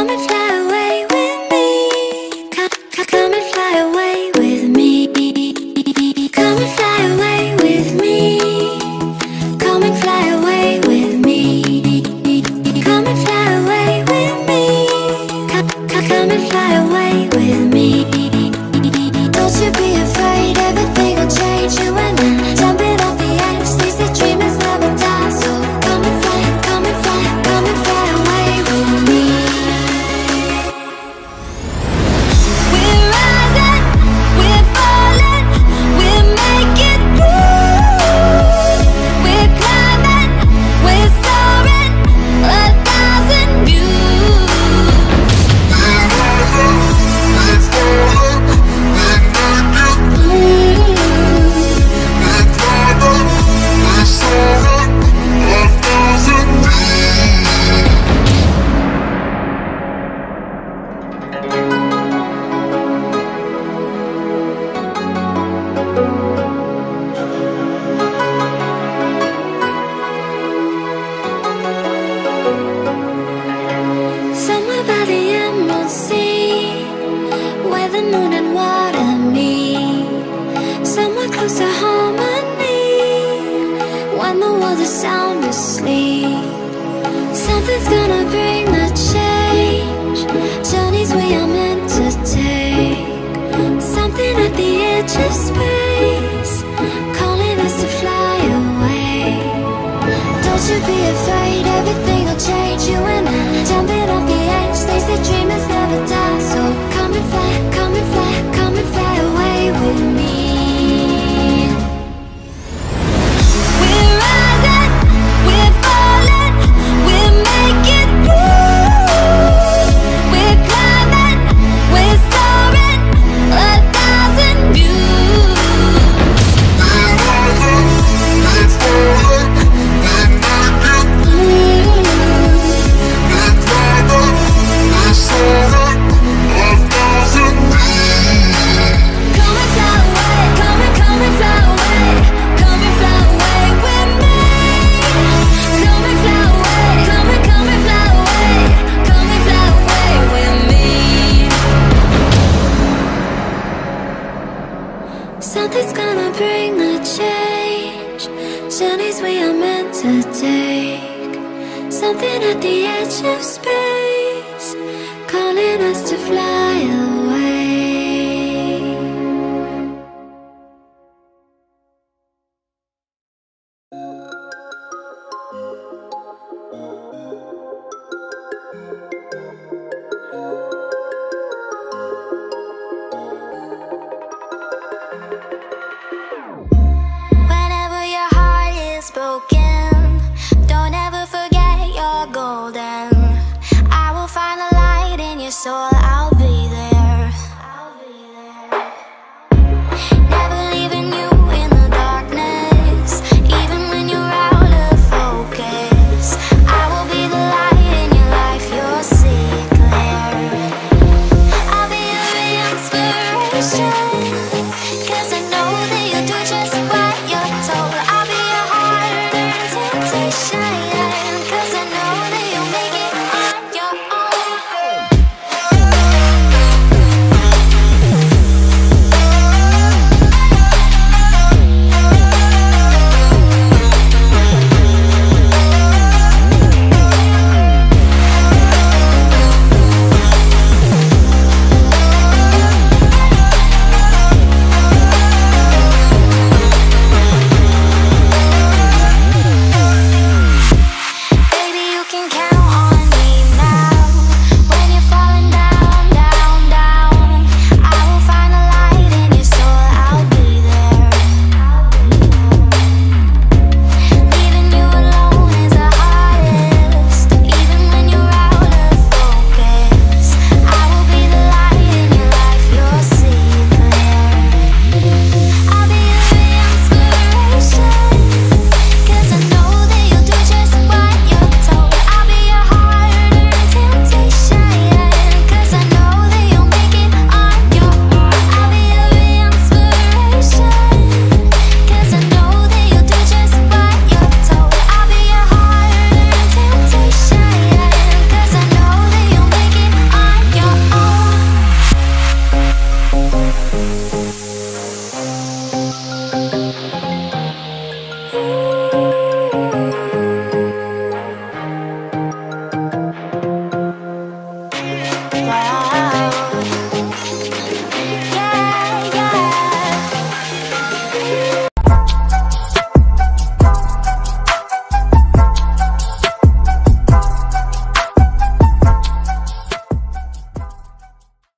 coming moon and water, me. Somewhere close to harmony. When the world is sound asleep Something's gonna break